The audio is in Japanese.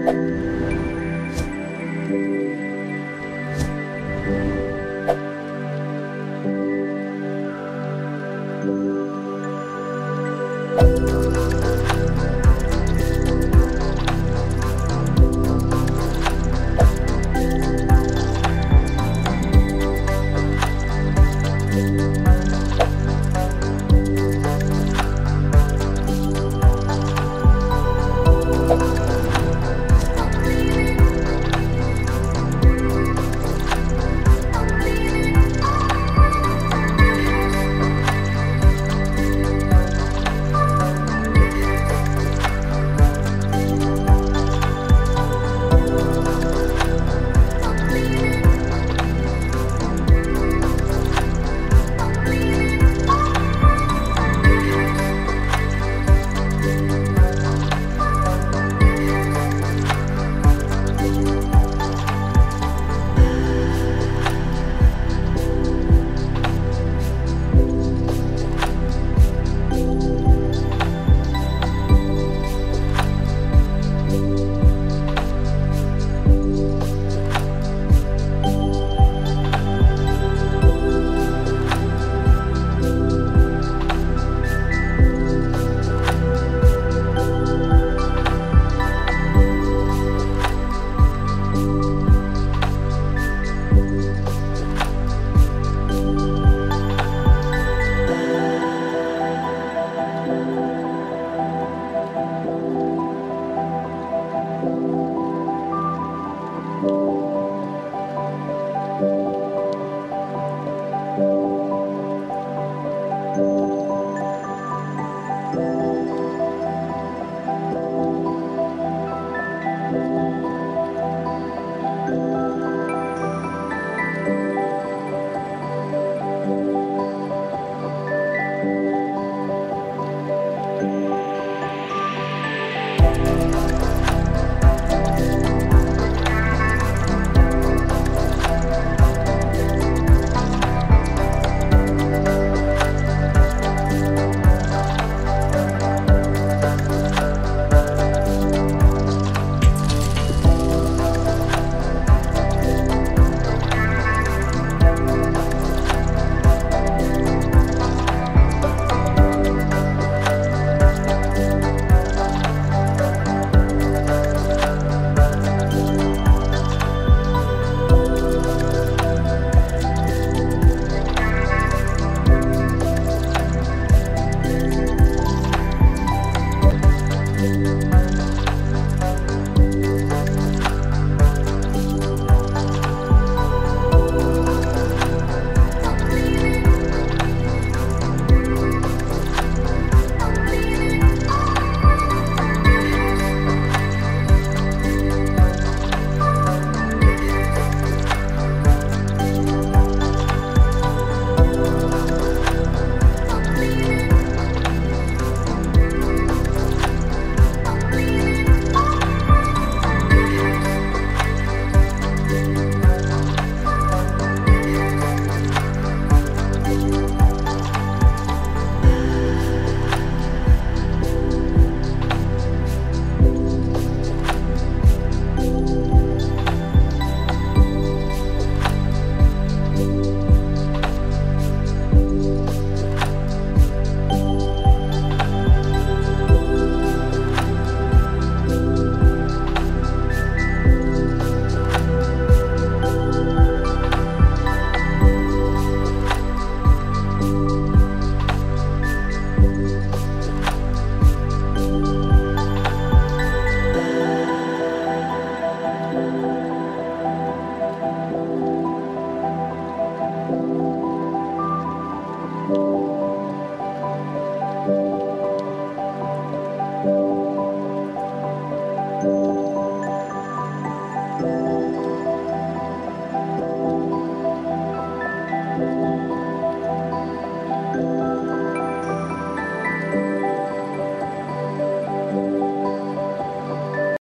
you